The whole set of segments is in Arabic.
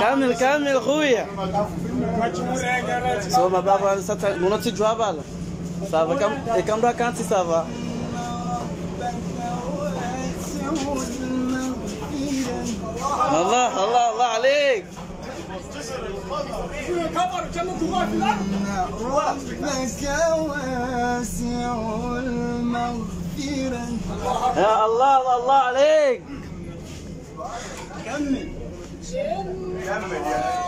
كمل كمل اخويا سو ما بابا sasa unatijua bala sava kam e kamra kanti sava الله الله الله عليك. ربك واسع المغفرة يا الله الله عليك. ربك واسع المغفرة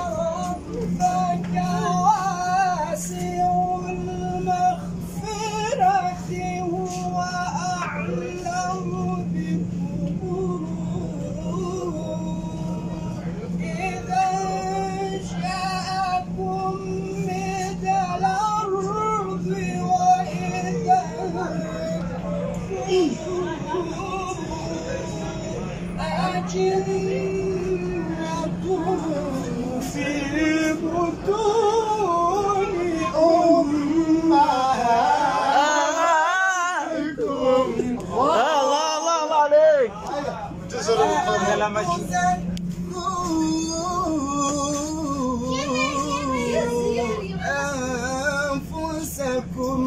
أنفسكم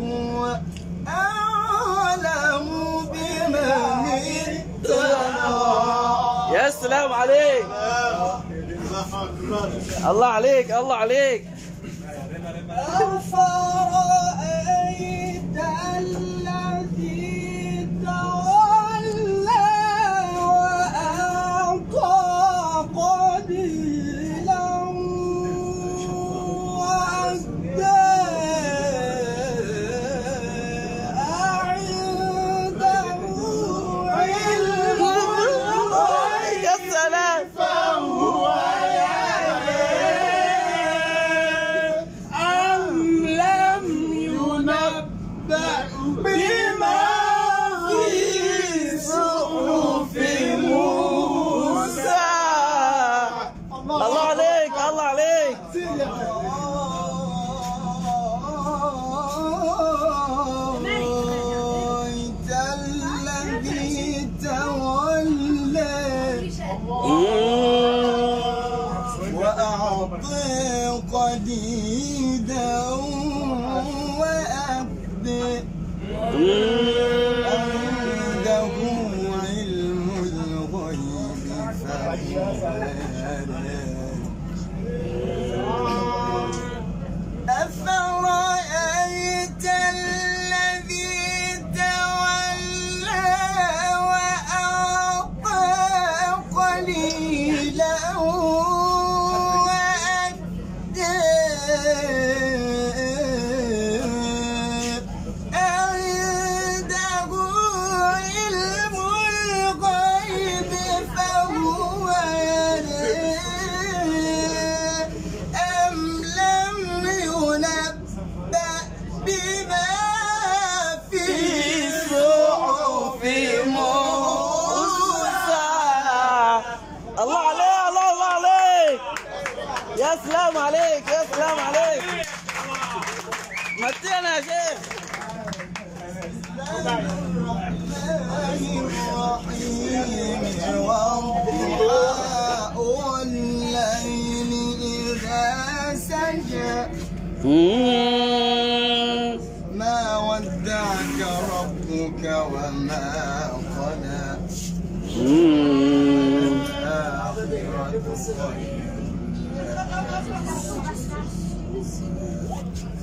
هو أعلم بمن اتقى. يا سلام عليك. الله عليك الله عليك. قليلا سلام عليك يا سلام عليك. متينا يا شيخ. والليل إذا سجى ما ودعك ربك وما قلى. الآخرة خير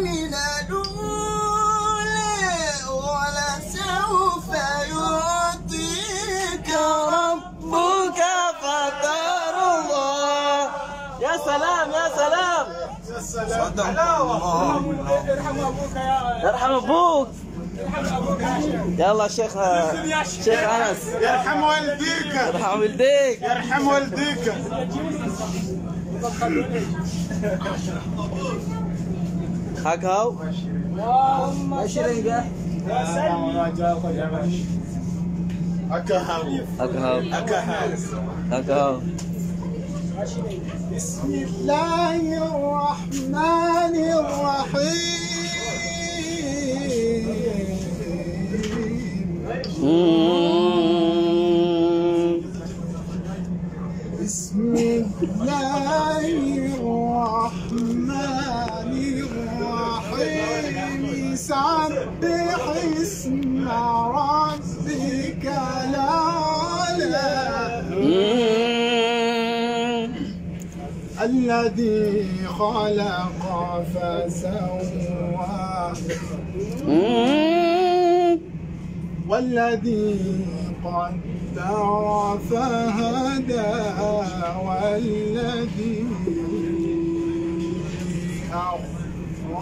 من ولسوف يعطيك ربك يا سلام يا سلام يا سلام. أبوك يا ارحم أبوك. يلا شيخ شيخ أنس. يرحم والديك. يرحم والديك. يرحم والديك. خاكاو. أكهاو أكهاو أكهاو أكهاو بسم الله الرحمن الرحيم. بحسن ربك الأعلى الذي خلق فسوى. والذي قدر فهدى. والذي